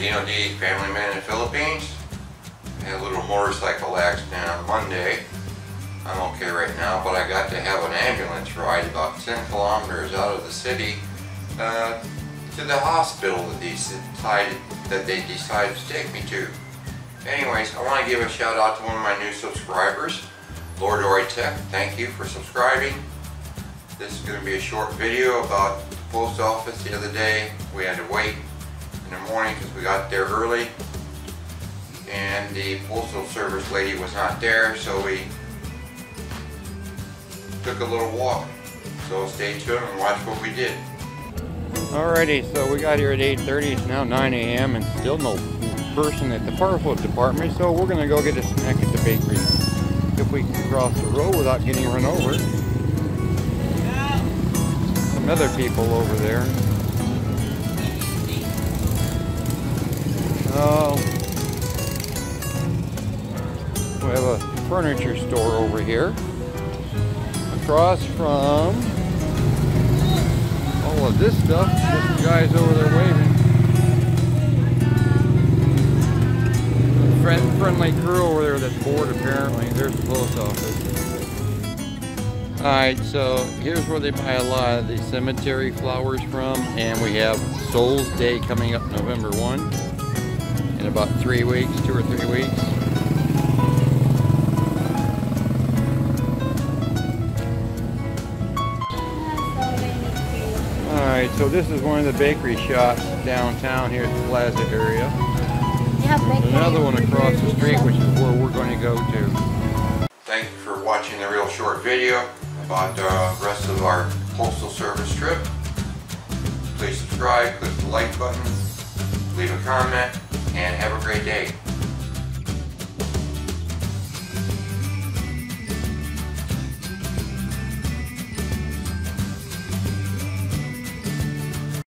DOD family man in Philippines. Had a little motorcycle accident on Monday. I'm okay right now, but I got to have an ambulance ride about 10 kilometers out of the city uh, to the hospital that they decided that they decided to take me to. Anyways, I want to give a shout out to one of my new subscribers, Lord Ori Tech. Thank you for subscribing. This is going to be a short video about the post office the other day. We had to wait in the morning because we got there early and the postal service lady was not there so we took a little walk. So stay tuned and watch what we did. Alrighty, so we got here at 8.30, it's now 9 a.m. and still no person at the parcel department, so we're gonna go get a snack at the bakery. If we can cross the road without getting run over. Some other people over there. Furniture store over here. Across from all of this stuff, some guys over there waving. Friend, friendly crew over there that's bored apparently. There's the post office. Alright, so here's where they buy a lot of the cemetery flowers from. And we have Souls Day coming up November 1 in about three weeks, two or three weeks. Alright, so this is one of the bakery shops downtown here at the plaza area. Another one across the street, which is where we're going to go to. Thank you for watching the real short video about uh, the rest of our Postal Service trip. Please subscribe, click the like button, leave a comment, and have a great day.